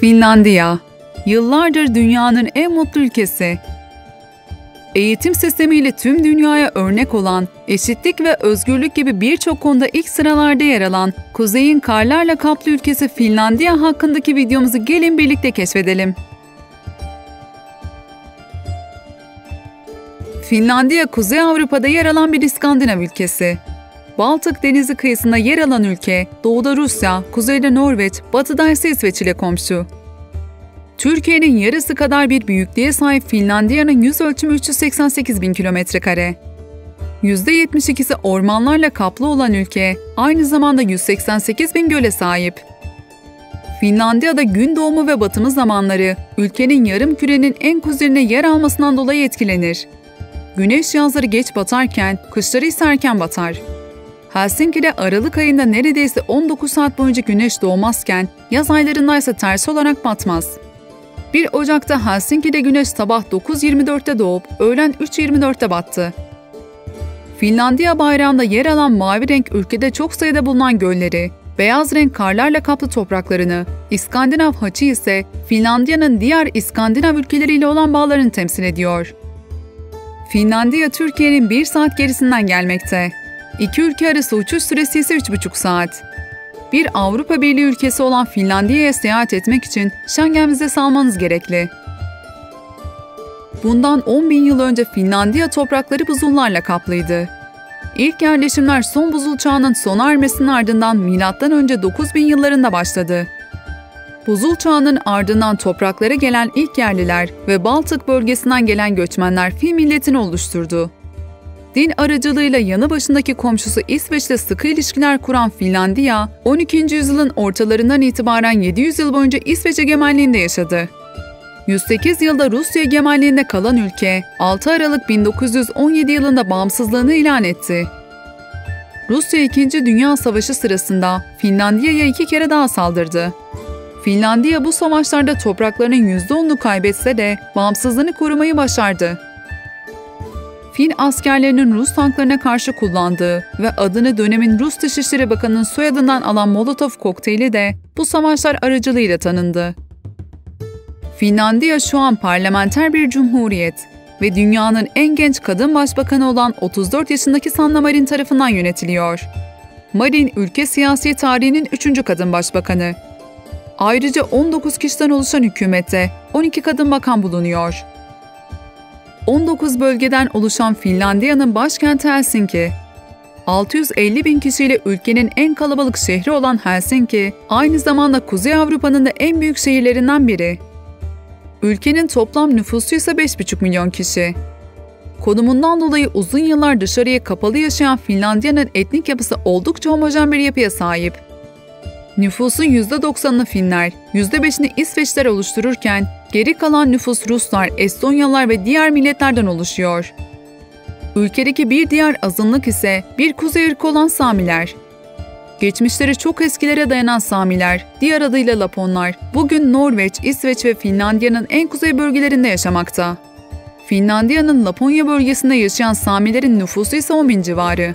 Finlandiya, yıllardır dünyanın en mutlu ülkesi. Eğitim sistemiyle tüm dünyaya örnek olan, eşitlik ve özgürlük gibi birçok konuda ilk sıralarda yer alan kuzeyin karlarla kaplı ülkesi Finlandiya hakkındaki videomuzu gelin birlikte keşfedelim. Finlandiya, Kuzey Avrupa'da yer alan bir İskandinav ülkesi. Baltık Denizi kıyısında yer alan ülke, doğuda Rusya, kuzeyde Norveç, batıda ise İsveç ile komşu. Türkiye'nin yarısı kadar bir büyüklüğe sahip Finlandiya'nın yüz ölçümü 388 bin kilometre kare. %72'si ormanlarla kaplı olan ülke, aynı zamanda 188 bin göle sahip. Finlandiya'da gün doğumu ve batımı zamanları ülkenin yarım kürenin en kuzeyine yer almasından dolayı etkilenir. Güneş yazları geç batarken, kışları ise erken batar. Helsinki'de Aralık ayında neredeyse 19 saat boyunca güneş doğmazken yaz aylarında ise tersi olarak batmaz. 1 Ocak'ta Helsinki'de güneş sabah 9.24'te doğup öğlen 3.24'te battı. Finlandiya bayrağında yer alan mavi renk ülkede çok sayıda bulunan gölleri, beyaz renk karlarla kaplı topraklarını, İskandinav haçı ise Finlandiya'nın diğer İskandinav ülkeleriyle olan bağlarını temsil ediyor. Finlandiya Türkiye'nin bir saat gerisinden gelmekte. İki ülke arası uçuş süresi ise 3,5 saat. Bir Avrupa Birliği ülkesi olan Finlandiya'ya seyahat etmek için Schengen vizesi almanız gerekli. Bundan 10 bin yıl önce Finlandiya toprakları buzullarla kaplıydı. İlk yerleşimler son buzul çağının sona ermesinin ardından M.Ö. 9000 yıllarında başladı. Buzul çağının ardından topraklara gelen ilk yerliler ve Baltık bölgesinden gelen göçmenler Fin milletini oluşturdu. Din aracılığıyla yanı başındaki komşusu İsveç'le sıkı ilişkiler kuran Finlandiya, 12. yüzyılın ortalarından itibaren 700 yıl boyunca İsveç egemenliğinde yaşadı. 108 yılda Rusya egemenliğinde kalan ülke, 6 Aralık 1917 yılında bağımsızlığını ilan etti. Rusya 2. Dünya Savaşı sırasında Finlandiya'ya iki kere daha saldırdı. Finlandiya bu savaşlarda topraklarının %10'unu kaybetse de bağımsızlığını korumayı başardı. Fin askerlerinin Rus tanklarına karşı kullandığı ve adını dönemin Rus Dışişleri Bakanı'nın soyadından alan Molotov kokteyli de bu savaşlar aracılığıyla tanındı. Finlandiya şu an parlamenter bir cumhuriyet ve dünyanın en genç kadın başbakanı olan 34 yaşındaki Sanna Marin tarafından yönetiliyor. Marin, ülke siyasi tarihinin 3. kadın başbakanı. Ayrıca 19 kişiden oluşan hükümette 12 kadın bakan bulunuyor. 19 bölgeden oluşan Finlandiya'nın başkenti Helsinki. 650 bin kişiyle ülkenin en kalabalık şehri olan Helsinki, aynı zamanda Kuzey Avrupa'nın da en büyük şehirlerinden biri. Ülkenin toplam nüfusu ise 5,5 milyon kişi. Konumundan dolayı uzun yıllar dışarıya kapalı yaşayan Finlandiya'nın etnik yapısı oldukça homojen bir yapıya sahip. Nüfusun %90'ını Finler, %5'ini İsveçler oluştururken geri kalan nüfus Ruslar, Estonyalılar ve diğer milletlerden oluşuyor. Ülkedeki bir diğer azınlık ise bir kuzey ırkı olan Samiler. Geçmişleri çok eskilere dayanan Samiler, diğer adıyla Laponlar, bugün Norveç, İsveç ve Finlandiya'nın en kuzey bölgelerinde yaşamakta. Finlandiya'nın Laponya bölgesinde yaşayan Samilerin nüfusu ise 10 bin civarı.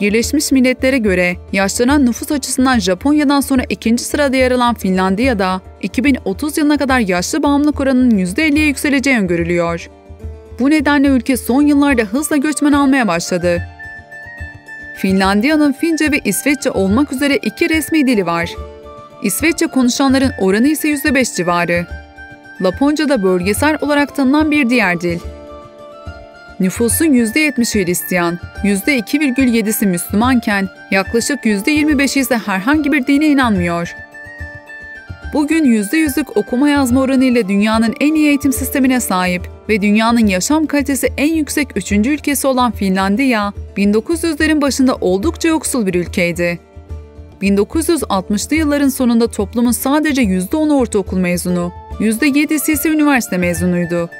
Birleşmiş Milletler'e göre yaşlanan nüfus açısından Japonya'dan sonra ikinci sırada yer alan Finlandiya'da 2030 yılına kadar yaşlı bağımlılık oranının %50'ye yükseleceği öngörülüyor. Bu nedenle ülke son yıllarda hızla göçmen almaya başladı. Finlandiya'nın Fince ve İsveççe olmak üzere iki resmi dili var. İsveççe konuşanların oranı ise %5 civarı. Laponca da bölgesel olarak tanınan bir diğer dil. Nüfusun %70'i Hristiyan, %2,7'si Müslümanken yaklaşık %25'i ise herhangi bir dine inanmıyor. Bugün %100'lük okuma yazma oranı ile dünyanın en iyi eğitim sistemine sahip ve dünyanın yaşam kalitesi en yüksek üçüncü ülkesi olan Finlandiya, 1900'lerin başında oldukça yoksul bir ülkeydi. 1960'lı yılların sonunda toplumun sadece %10'u ortaokul mezunu, %7'si ise üniversite mezunuydu.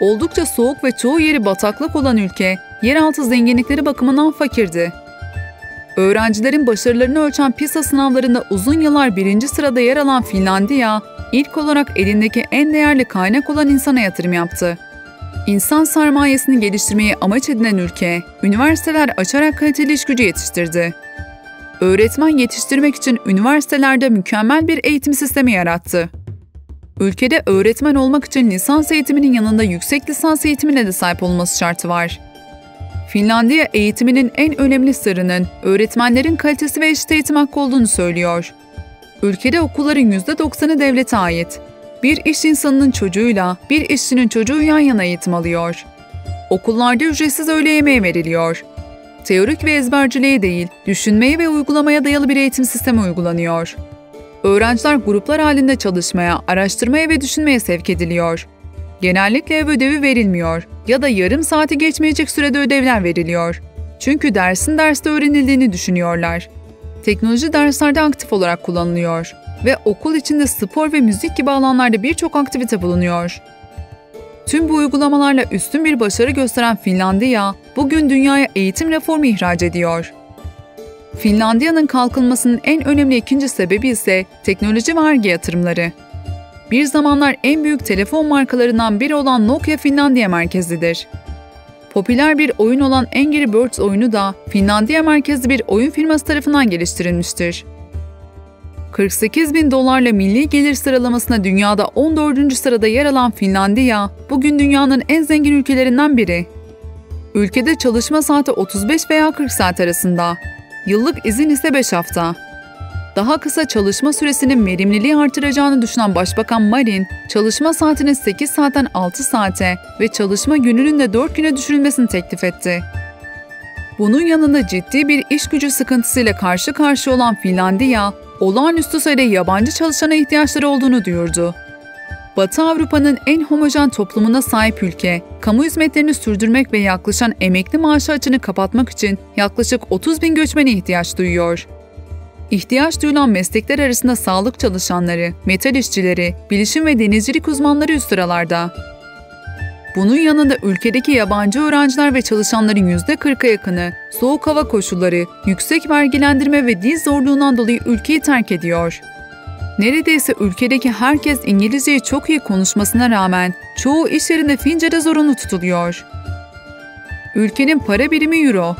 Oldukça soğuk ve çoğu yeri bataklık olan ülke, yeraltı zenginlikleri bakımından fakirdi. Öğrencilerin başarılarını ölçen PISA sınavlarında uzun yıllar birinci sırada yer alan Finlandiya, ilk olarak elindeki en değerli kaynak olan insana yatırım yaptı. İnsan sermayesini geliştirmeyi amaç edinen ülke, üniversiteler açarak kaliteli iş gücü yetiştirdi. öğretmen yetiştirmek için üniversitelerde mükemmel bir eğitim sistemi yarattı. Ülkede öğretmen olmak için lisans eğitiminin yanında yüksek lisans eğitimine de sahip olması şartı var. Finlandiya eğitiminin en önemli sırrının öğretmenlerin kalitesi ve eşit eğitim hakkı olduğunu söylüyor. Ülkede okulların %90'ı devlete ait. Bir iş insanının çocuğuyla bir işçinin çocuğu yan yana eğitim alıyor. Okullarda ücretsiz öğle yemeği veriliyor. Teorik ve ezberciliğe değil, düşünmeye ve uygulamaya dayalı bir eğitim sistemi uygulanıyor. Öğrenciler gruplar halinde çalışmaya, araştırmaya ve düşünmeye sevk ediliyor. Genellikle ev ödevi verilmiyor ya da yarım saati geçmeyecek sürede ödevler veriliyor. Çünkü dersin derste öğrenildiğini düşünüyorlar. Teknoloji derslerde aktif olarak kullanılıyor ve okul içinde spor ve müzik gibi alanlarda birçok aktivite bulunuyor. Tüm bu uygulamalarla üstün bir başarı gösteren Finlandiya, bugün dünyaya eğitim reformu ihraç ediyor. Finlandiya'nın kalkınmasının en önemli ikinci sebebi ise teknoloji ve ARGE yatırımları. Bir zamanlar en büyük telefon markalarından biri olan Nokia Finlandiya merkezlidir. Popüler bir oyun olan Angry Birds oyunu da Finlandiya merkezli bir oyun firması tarafından geliştirilmiştir. 48 bin dolarla milli gelir sıralamasına dünyada 14. sırada yer alan Finlandiya, bugün dünyanın en zengin ülkelerinden biri. Ülkede çalışma saati 35 veya 40 saat arasında. Yıllık izin ise 5 hafta. Daha kısa çalışma süresinin verimliliği artıracağını düşünen Başbakan Marin, çalışma saatinin 8 saatten 6 saate ve çalışma gününün de 4 güne düşürülmesini teklif etti. Bunun yanında ciddi bir iş gücü sıkıntısıyla karşı karşıya olan Finlandiya, olağanüstü sayıda yabancı çalışana ihtiyaçları olduğunu duyurdu. Batı Avrupa'nın en homojen toplumuna sahip ülke, kamu hizmetlerini sürdürmek ve yaklaşan emekli maaşı açını kapatmak için yaklaşık 30 bin göçmene ihtiyaç duyuyor. İhtiyaç duyulan meslekler arasında sağlık çalışanları, metal işçileri, bilişim ve denizcilik uzmanları üst sıralarda. Bunun yanında ülkedeki yabancı öğrenciler ve çalışanların %40'a yakını soğuk hava koşulları, yüksek vergilendirme ve dil zorluğundan dolayı ülkeyi terk ediyor. Neredeyse ülkedeki herkes İngilizceyi çok iyi konuşmasına rağmen çoğu iş yerinde Fince'de zorunlu tutuluyor. Ülkenin para birimi euro.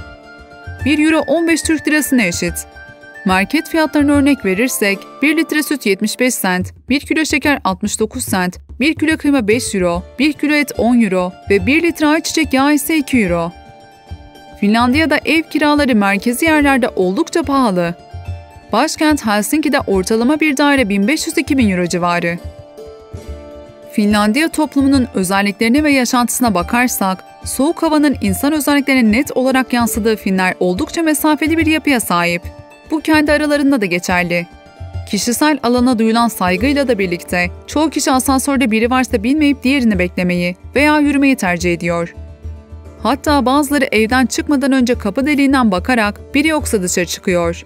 1 euro 15 Türk lirasına eşit. Market fiyatlarına örnek verirsek 1 litre süt 75 cent, 1 kilo şeker 69 cent, 1 kilo kıyma 5 euro, 1 kilo et 10 euro ve 1 litre ayçiçek yağı ise 2 euro. Finlandiya'da ev kiraları merkezi yerlerde oldukça pahalı. Başkent Helsinki'de ortalama bir daire 1500-2000 euro civarı. Finlandiya toplumunun özelliklerine ve yaşantısına bakarsak, soğuk havanın insan özelliklerine net olarak yansıdığı Finler oldukça mesafeli bir yapıya sahip. Bu kendi aralarında da geçerli. Kişisel alana duyulan saygıyla da birlikte çoğu kişi asansörde biri varsa bilmeyip diğerini beklemeyi veya yürümeyi tercih ediyor. Hatta bazıları evden çıkmadan önce kapı deliğinden bakarak biri yoksa dışarı çıkıyor.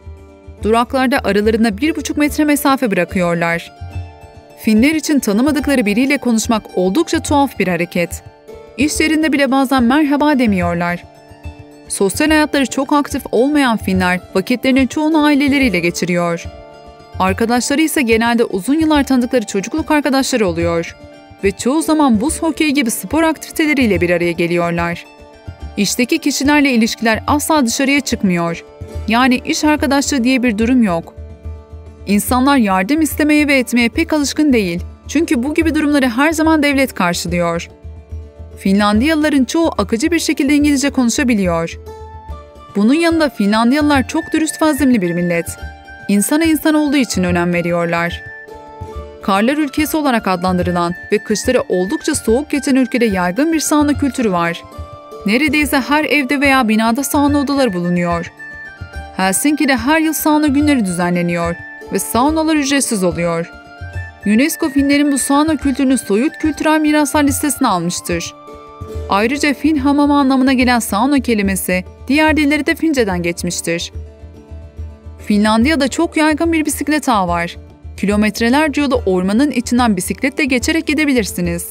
Duraklarda aralarında bir buçuk metre mesafe bırakıyorlar. Finler için tanımadıkları biriyle konuşmak oldukça tuhaf bir hareket. İş yerinde bile bazen merhaba demiyorlar. Sosyal hayatları çok aktif olmayan Finler vakitlerinin çoğunu aileleriyle geçiriyor. Arkadaşları ise genelde uzun yıllar tanıdıkları çocukluk arkadaşları oluyor ve çoğu zaman buz hokeyi gibi spor aktiviteleriyle bir araya geliyorlar. İşteki kişilerle ilişkiler asla dışarıya çıkmıyor. Yani iş arkadaşlığı diye bir durum yok. İnsanlar yardım istemeye ve etmeye pek alışkın değil. Çünkü bu gibi durumları her zaman devlet karşılıyor. Finlandiyalıların çoğu akıcı bir şekilde İngilizce konuşabiliyor. Bunun yanında Finlandiyalılar çok dürüst ve azimli bir millet. İnsana insan olduğu için önem veriyorlar. Karlar ülkesi olarak adlandırılan ve kışları oldukça soğuk geçen ülkede yaygın bir sauna kültürü var. Neredeyse her evde veya binada sauna odaları bulunuyor. Helsinki'de her yıl sauna günleri düzenleniyor ve saunalar ücretsiz oluyor. UNESCO Finlerin bu sauna kültürünü soyut kültürel miraslar listesine almıştır. Ayrıca Fin hamamı anlamına gelen sauna kelimesi diğer dilleri de Fince'den geçmiştir. Finlandiya'da çok yaygın bir bisiklet ağı var. Kilometrelerce yolu ormanın içinden bisikletle geçerek gidebilirsiniz.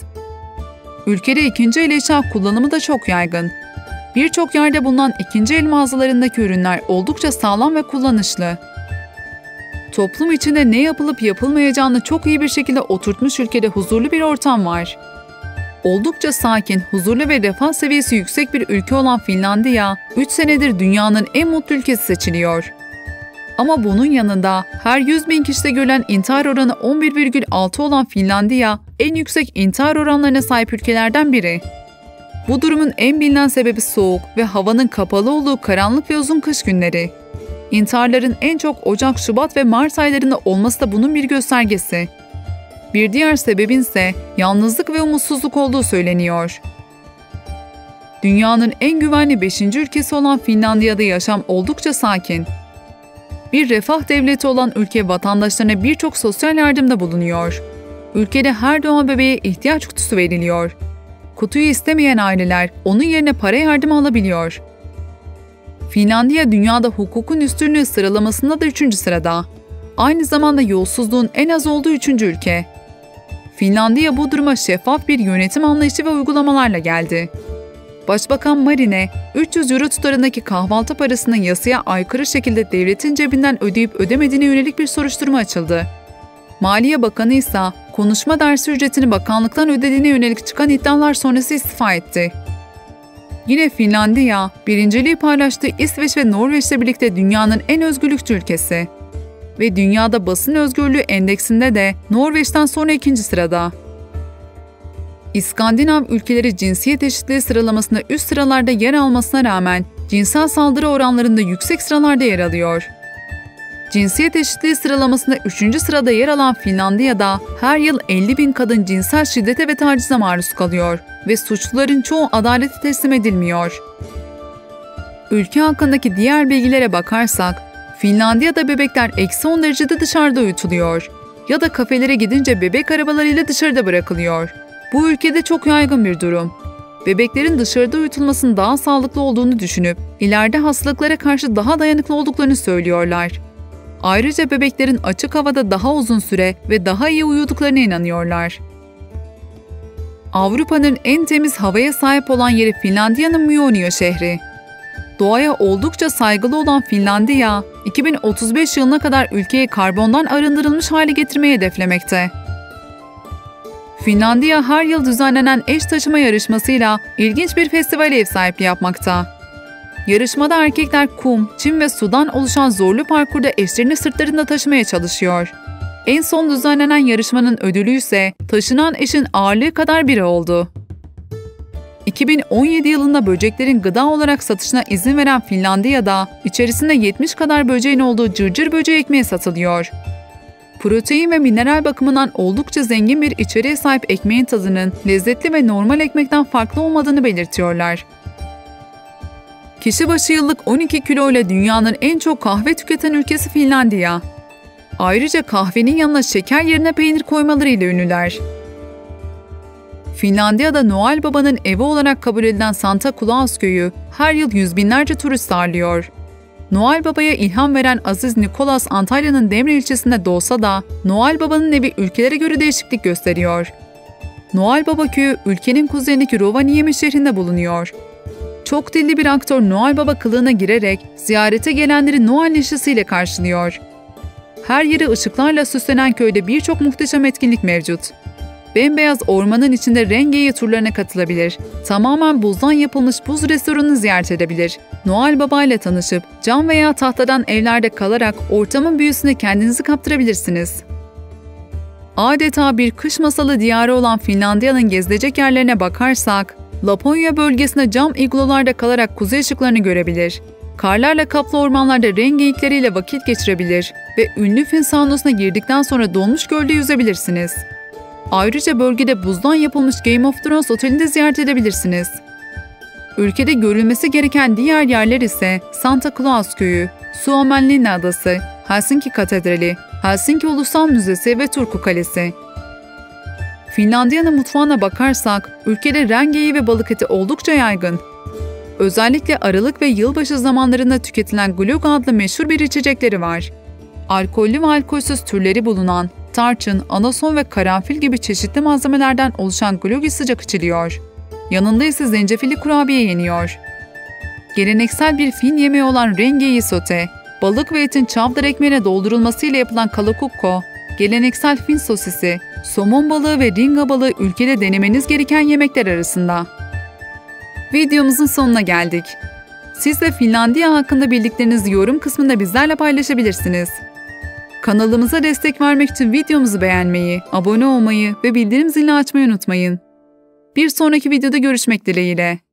Ülkede ikinci el eşya kullanımı da çok yaygın. Birçok yerde bulunan ikinci el mağazalarındaki ürünler oldukça sağlam ve kullanışlı. Toplum içinde ne yapılıp yapılmayacağını çok iyi bir şekilde oturtmuş ülkede huzurlu bir ortam var. Oldukça sakin, huzurlu ve refah seviyesi yüksek bir ülke olan Finlandiya, 3 senedir dünyanın en mutlu ülkesi seçiliyor. Ama bunun yanında her 100 bin kişide görülen intihar oranı 11,6 olan Finlandiya en yüksek intihar oranlarına sahip ülkelerden biri. Bu durumun en bilinen sebebi soğuk ve havanın kapalı olduğu karanlık ve uzun kış günleri. İntiharların en çok Ocak, Şubat ve Mart aylarında olması da bunun bir göstergesi. Bir diğer sebebin ise yalnızlık ve umutsuzluk olduğu söyleniyor. Dünyanın en güvenli 5. ülkesi olan Finlandiya'da yaşam oldukça sakin. Bir refah devleti olan ülke vatandaşlarına birçok sosyal yardımda bulunuyor. Ülkede her doğan bebeğe ihtiyaç kutusu veriliyor. Kutuyu istemeyen aileler onun yerine para yardımı alabiliyor. Finlandiya dünyada hukukun üstünlüğü sıralamasında da 3. sırada. Aynı zamanda yolsuzluğun en az olduğu 3. ülke. Finlandiya bu duruma şeffaf bir yönetim anlayışı ve uygulamalarla geldi. Başbakan Marine, 300 euro tutarındaki kahvaltı parasının yasaya aykırı şekilde devletin cebinden ödeyip ödemediğine yönelik bir soruşturma açıldı. Maliye Bakanı ise konuşma dersi ücretini bakanlıktan ödediğine yönelik çıkan iddialar sonrası istifa etti. Yine Finlandiya, birinciliği paylaştığı İsveç ve Norveç'le birlikte dünyanın en özgürlükçü ülkesi. Ve dünyada basın özgürlüğü endeksinde de Norveç'ten sonra ikinci sırada. İskandinav ülkeleri cinsiyet eşitliği sıralamasında üst sıralarda yer almasına rağmen cinsel saldırı oranlarında yüksek sıralarda yer alıyor. Cinsiyet eşitliği sıralamasında 3. sırada yer alan Finlandiya'da her yıl 50 bin kadın cinsel şiddete ve tacize maruz kalıyor ve suçluların çoğu adalete teslim edilmiyor. Ülke hakkındaki diğer bilgilere bakarsak, Finlandiya'da bebekler eksi 10 derecede dışarıda uyutuluyor ya da kafelere gidince bebek arabalarıyla dışarıda bırakılıyor. Bu ülkede çok yaygın bir durum. Bebeklerin dışarıda uyutulmasının daha sağlıklı olduğunu düşünüp ileride hastalıklara karşı daha dayanıklı olduklarını söylüyorlar. Ayrıca bebeklerin açık havada daha uzun süre ve daha iyi uyuduklarına inanıyorlar. Avrupa'nın en temiz havaya sahip olan yeri Finlandiya'nın Muonio şehri. Doğaya oldukça saygılı olan Finlandiya, 2035 yılına kadar ülkeyi karbondan arındırılmış hale getirmeyi hedeflemekte. Finlandiya her yıl düzenlenen eş taşıma yarışmasıyla ilginç bir festival ev sahipliği yapmakta. Yarışmada erkekler kum, çim ve sudan oluşan zorlu parkurda eşlerini sırtlarında taşımaya çalışıyor. En son düzenlenen yarışmanın ödülü ise taşınan eşin ağırlığı kadar biri oldu. 2017 yılında böceklerin gıda olarak satışına izin veren Finlandiya'da içerisinde 70 kadar böceğin olduğu cırcır böceği ekmeği satılıyor. Protein ve mineral bakımından oldukça zengin bir içeriğe sahip ekmeğin tadının lezzetli ve normal ekmekten farklı olmadığını belirtiyorlar. Kişi başı yıllık 12 kilo ile dünyanın en çok kahve tüketen ülkesi Finlandiya. Ayrıca kahvenin yanına şeker yerine peynir koymalarıyla ünlüler. Finlandiya'da Noel Baba'nın evi olarak kabul edilen Santa Claus köyü her yıl yüz binlerce turist ağırlıyor. Noel Baba'ya ilham veren Aziz Nikolas Antalya'nın Demre ilçesinde doğsa da Noel Baba'nın evi ülkelere göre değişiklik gösteriyor. Noel Baba köyü ülkenin kuzeyindeki Rovaniemi şehrinde bulunuyor. Çok dilli bir aktör Noel Baba kılığına girerek ziyarete gelenleri Noel neşesiyle karşılıyor. Her yeri ışıklarla süslenen köyde birçok muhteşem etkinlik mevcut. Bembeyaz ormanın içinde rengeyi turlarına katılabilir. Tamamen buzdan yapılmış buz restoranını ziyaret edebilir. Noel Baba ile tanışıp cam veya tahtadan evlerde kalarak ortamın büyüsüne kendinizi kaptırabilirsiniz. Adeta bir kış masalı diyarı olan Finlandiya'nın gezilecek yerlerine bakarsak, Laponya bölgesinde cam iglolarda kalarak kuzey ışıklarını görebilir. Karlarla kaplı ormanlarda rengeyikleriyle vakit geçirebilir ve ünlü fin saunasına girdikten sonra dolmuş gölde yüzebilirsiniz. Ayrıca bölgede buzdan yapılmış Game of Thrones otelini de ziyaret edebilirsiniz. Ülkede görülmesi gereken diğer yerler ise Santa Claus Köyü, Suomenlinna Adası, Helsinki Katedrali, Helsinki Ulusal Müzesi ve Turku Kalesi. Finlandiya'nın mutfağına bakarsak, ülkede rengeyi ve balık eti oldukça yaygın. Özellikle Aralık ve yılbaşı zamanlarında tüketilen glögg adlı meşhur bir içecekleri var. Alkollü ve alkolsüz türleri bulunan tarçın, anason ve karanfil gibi çeşitli malzemelerden oluşan glögg sıcak içiliyor. Yanında ise zencefilli kurabiye yeniyor. Geleneksel bir Fin yemeği olan rengeyi sote, balık ve etin çavdar ekmeğine doldurulmasıyla yapılan kalakukko, geleneksel Fin sosisi, somon balığı ve ringa balığı ülkede denemeniz gereken yemekler arasında. Videomuzun sonuna geldik. Siz de Finlandiya hakkında bildiklerinizi yorum kısmında bizlerle paylaşabilirsiniz. Kanalımıza destek vermek için videomuzu beğenmeyi, abone olmayı ve bildirim zilini açmayı unutmayın. Bir sonraki videoda görüşmek dileğiyle.